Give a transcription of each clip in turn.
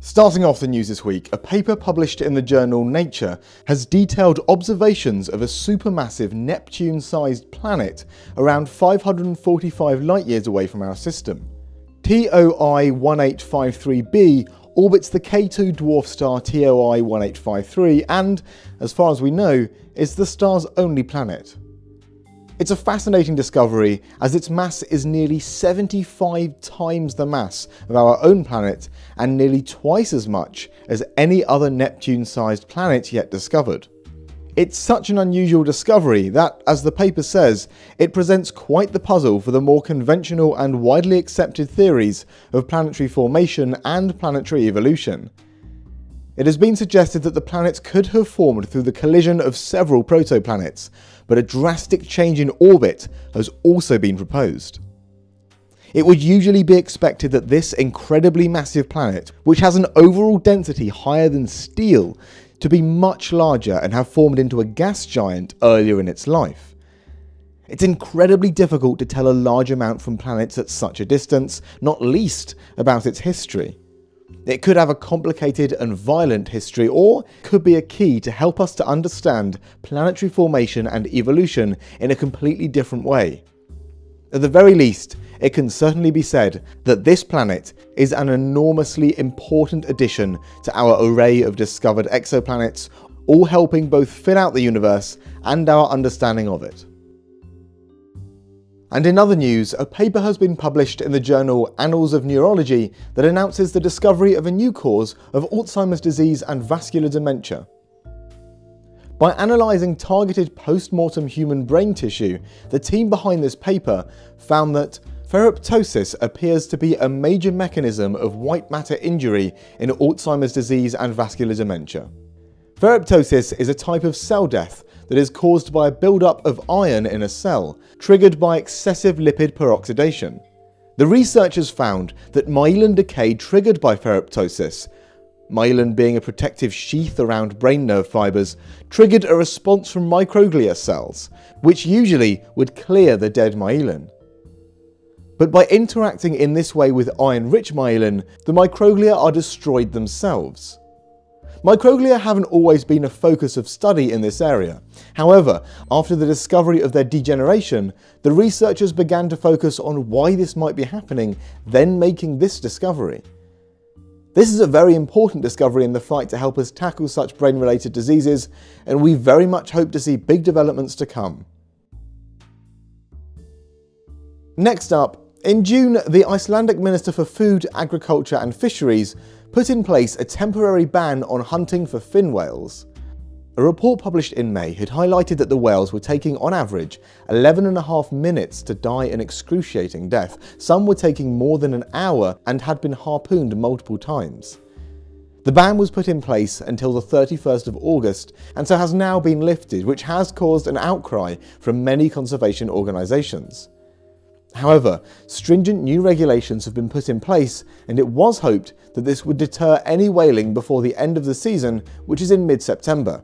Starting off the news this week, a paper published in the journal Nature has detailed observations of a supermassive Neptune sized planet around 545 light years away from our system. TOI 1853b orbits the K2 dwarf star TOI 1853 and, as far as we know, is the star's only planet. It's a fascinating discovery as its mass is nearly 75 times the mass of our own planet and nearly twice as much as any other Neptune sized planet yet discovered. It's such an unusual discovery that, as the paper says, it presents quite the puzzle for the more conventional and widely accepted theories of planetary formation and planetary evolution. It has been suggested that the planets could have formed through the collision of several protoplanets, but a drastic change in orbit has also been proposed. It would usually be expected that this incredibly massive planet, which has an overall density higher than steel, to be much larger and have formed into a gas giant earlier in its life. It's incredibly difficult to tell a large amount from planets at such a distance, not least about its history. It could have a complicated and violent history, or could be a key to help us to understand planetary formation and evolution in a completely different way. At the very least, it can certainly be said that this planet is an enormously important addition to our array of discovered exoplanets, all helping both fill out the universe and our understanding of it. And in other news, a paper has been published in the journal Annals of Neurology that announces the discovery of a new cause of Alzheimer's disease and vascular dementia. By analysing targeted post-mortem human brain tissue, the team behind this paper found that ferroptosis appears to be a major mechanism of white matter injury in Alzheimer's disease and vascular dementia. Ferroptosis is a type of cell death that is caused by a buildup of iron in a cell, triggered by excessive lipid peroxidation. The researchers found that myelin decay triggered by ferroptosis, myelin being a protective sheath around brain nerve fibres, triggered a response from microglia cells, which usually would clear the dead myelin. But by interacting in this way with iron-rich myelin, the microglia are destroyed themselves. Microglia haven't always been a focus of study in this area. However, after the discovery of their degeneration, the researchers began to focus on why this might be happening, then making this discovery. This is a very important discovery in the fight to help us tackle such brain-related diseases, and we very much hope to see big developments to come. Next up, in June, the Icelandic Minister for Food, Agriculture and Fisheries put in place a temporary ban on hunting for fin whales. A report published in May had highlighted that the whales were taking on average 11 and a half minutes to die an excruciating death. Some were taking more than an hour and had been harpooned multiple times. The ban was put in place until the 31st of August and so has now been lifted, which has caused an outcry from many conservation organisations. However, stringent new regulations have been put in place, and it was hoped that this would deter any whaling before the end of the season, which is in mid September.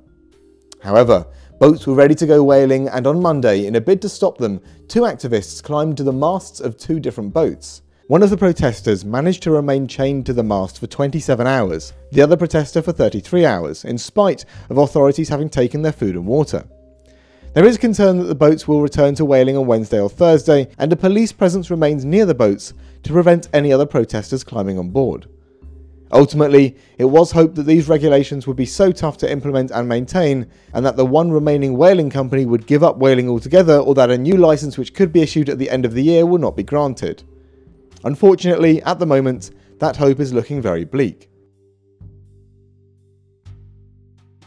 However, boats were ready to go whaling, and on Monday, in a bid to stop them, two activists climbed to the masts of two different boats. One of the protesters managed to remain chained to the mast for 27 hours, the other protester for 33 hours, in spite of authorities having taken their food and water. There is concern that the boats will return to whaling on Wednesday or Thursday, and a police presence remains near the boats to prevent any other protesters climbing on board. Ultimately, it was hoped that these regulations would be so tough to implement and maintain, and that the one remaining whaling company would give up whaling altogether, or that a new license which could be issued at the end of the year will not be granted. Unfortunately, at the moment, that hope is looking very bleak.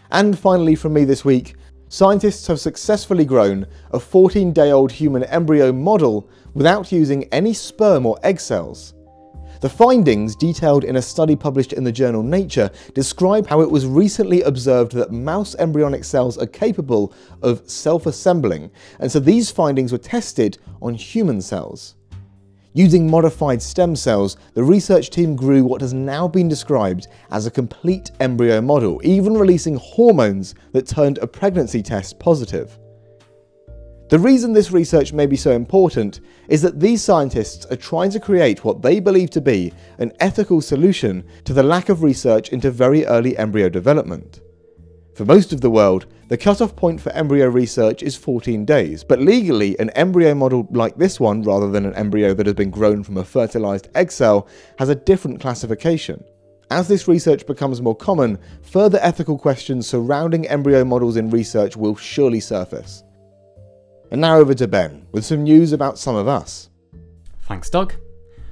And finally from me this week, scientists have successfully grown a 14 day old human embryo model without using any sperm or egg cells. The findings, detailed in a study published in the journal Nature, describe how it was recently observed that mouse embryonic cells are capable of self-assembling, and so these findings were tested on human cells. Using modified stem cells, the research team grew what has now been described as a complete embryo model, even releasing hormones that turned a pregnancy test positive. The reason this research may be so important is that these scientists are trying to create what they believe to be an ethical solution to the lack of research into very early embryo development. For most of the world, the cutoff point for embryo research is 14 days, but legally, an embryo model like this one, rather than an embryo that has been grown from a fertilized egg cell, has a different classification. As this research becomes more common, further ethical questions surrounding embryo models in research will surely surface. And now over to Ben, with some news about some of us. Thanks, Doug.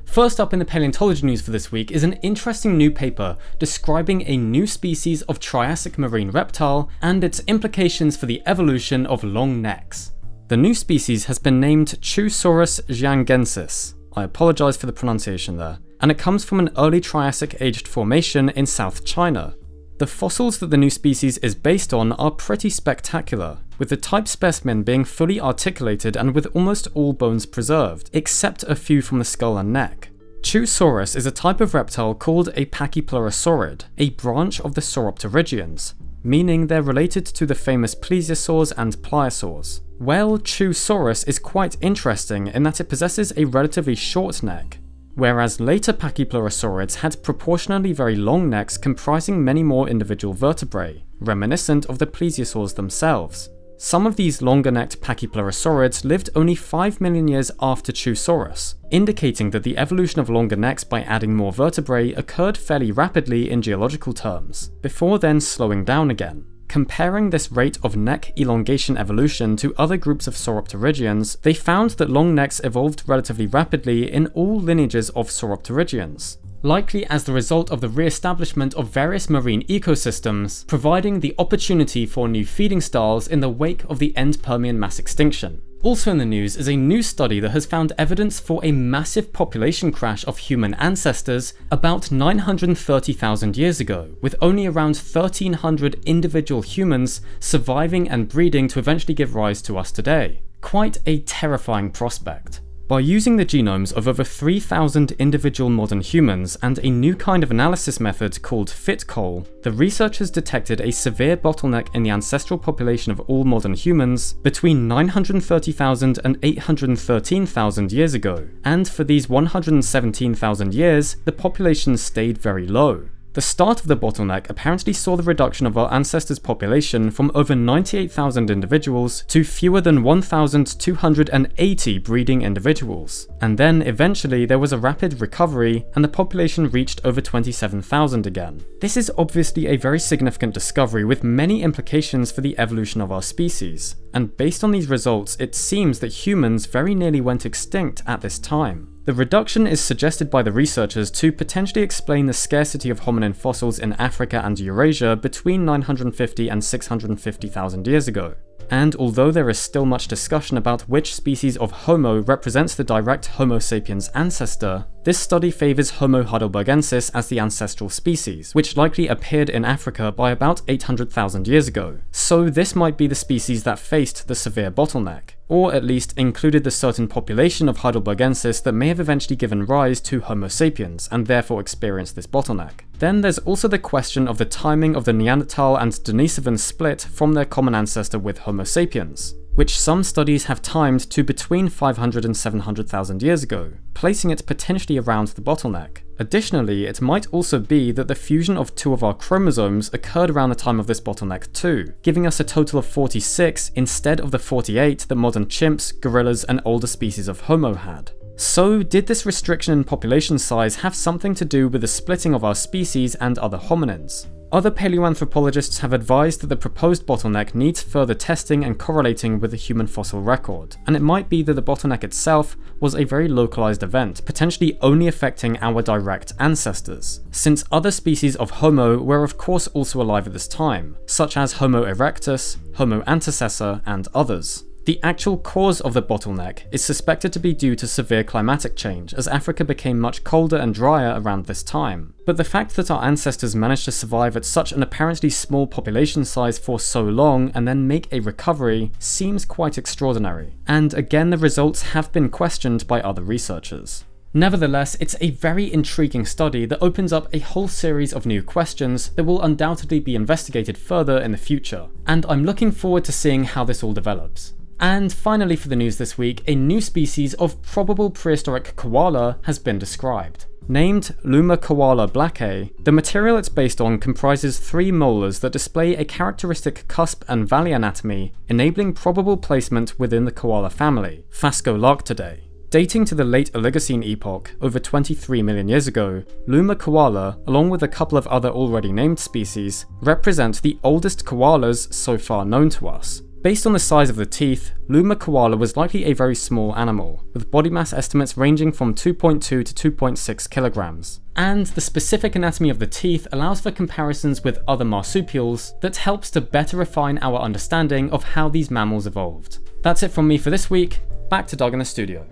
First up in the paleontology news for this week is an interesting new paper describing a new species of Triassic marine reptile and its implications for the evolution of long necks. The new species has been named Chusaurus jiangensis. I apologise for the pronunciation there. And it comes from an early Triassic aged formation in South China. The fossils that the new species is based on are pretty spectacular, with the type specimen being fully articulated and with almost all bones preserved, except a few from the skull and neck. Chusaurus is a type of reptile called a Pachypleurosaurid, a branch of the sauropterygians, meaning they're related to the famous plesiosaurs and pliosaurs. Well, Chusaurus is quite interesting in that it possesses a relatively short neck, whereas later pachypleurosaurids had proportionally very long necks comprising many more individual vertebrae, reminiscent of the plesiosaurs themselves. Some of these longer-necked pachypleurosaurids lived only 5 million years after Chusaurus, indicating that the evolution of longer necks by adding more vertebrae occurred fairly rapidly in geological terms, before then slowing down again. Comparing this rate of neck elongation evolution to other groups of sauropterygians, they found that long necks evolved relatively rapidly in all lineages of sauropterygians, likely as the result of the re-establishment of various marine ecosystems, providing the opportunity for new feeding styles in the wake of the end Permian mass extinction. Also in the news is a new study that has found evidence for a massive population crash of human ancestors about 930,000 years ago, with only around 1300 individual humans surviving and breeding to eventually give rise to us today. Quite a terrifying prospect. By using the genomes of over 3,000 individual modern humans and a new kind of analysis method called FitCoal, the researchers detected a severe bottleneck in the ancestral population of all modern humans between 930,000 and 813,000 years ago, and for these 117,000 years, the population stayed very low. The start of the bottleneck apparently saw the reduction of our ancestors' population from over 98,000 individuals to fewer than 1,280 breeding individuals. And then eventually there was a rapid recovery and the population reached over 27,000 again. This is obviously a very significant discovery with many implications for the evolution of our species. And based on these results, it seems that humans very nearly went extinct at this time. The reduction is suggested by the researchers to potentially explain the scarcity of hominin fossils in Africa and Eurasia between 950 and 650,000 years ago. And although there is still much discussion about which species of Homo represents the direct Homo sapiens ancestor, this study favours Homo heidelbergensis as the ancestral species, which likely appeared in Africa by about 800,000 years ago. So this might be the species that faced the severe bottleneck or at least included the certain population of Heidelbergensis that may have eventually given rise to Homo sapiens and therefore experienced this bottleneck. Then there's also the question of the timing of the Neanderthal and Denisovan split from their common ancestor with Homo sapiens which some studies have timed to between 500 and 700,000 years ago, placing it potentially around the bottleneck. Additionally, it might also be that the fusion of two of our chromosomes occurred around the time of this bottleneck too, giving us a total of 46 instead of the 48 that modern chimps, gorillas, and older species of Homo had. So, did this restriction in population size have something to do with the splitting of our species and other hominins? Other paleoanthropologists have advised that the proposed bottleneck needs further testing and correlating with the human fossil record, and it might be that the bottleneck itself was a very localized event, potentially only affecting our direct ancestors, since other species of Homo were of course also alive at this time, such as Homo erectus, Homo antecessor, and others. The actual cause of the bottleneck is suspected to be due to severe climatic change, as Africa became much colder and drier around this time. But the fact that our ancestors managed to survive at such an apparently small population size for so long and then make a recovery seems quite extraordinary. And again, the results have been questioned by other researchers. Nevertheless, it's a very intriguing study that opens up a whole series of new questions that will undoubtedly be investigated further in the future, and I'm looking forward to seeing how this all develops. And finally for the news this week, a new species of probable prehistoric koala has been described. Named Lumakoala blackae, the material it's based on comprises three molars that display a characteristic cusp and valley anatomy, enabling probable placement within the koala family, Phascolarctidae. Dating to the late Oligocene epoch, over 23 million years ago, Lumakoala, along with a couple of other already named species, represent the oldest koalas so far known to us. Based on the size of the teeth, Lumakoala was likely a very small animal, with body mass estimates ranging from 2.2 to 2.6 kilograms. And the specific anatomy of the teeth allows for comparisons with other marsupials that helps to better refine our understanding of how these mammals evolved. That's it from me for this week, back to Doug in the studio.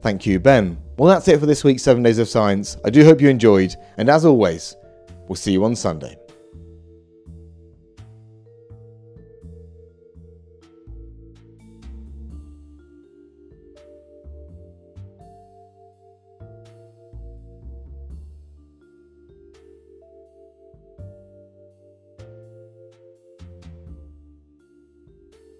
Thank you, Ben. Well, that's it for this week's 7 Days of Science. I do hope you enjoyed, and as always, we'll see you on Sunday.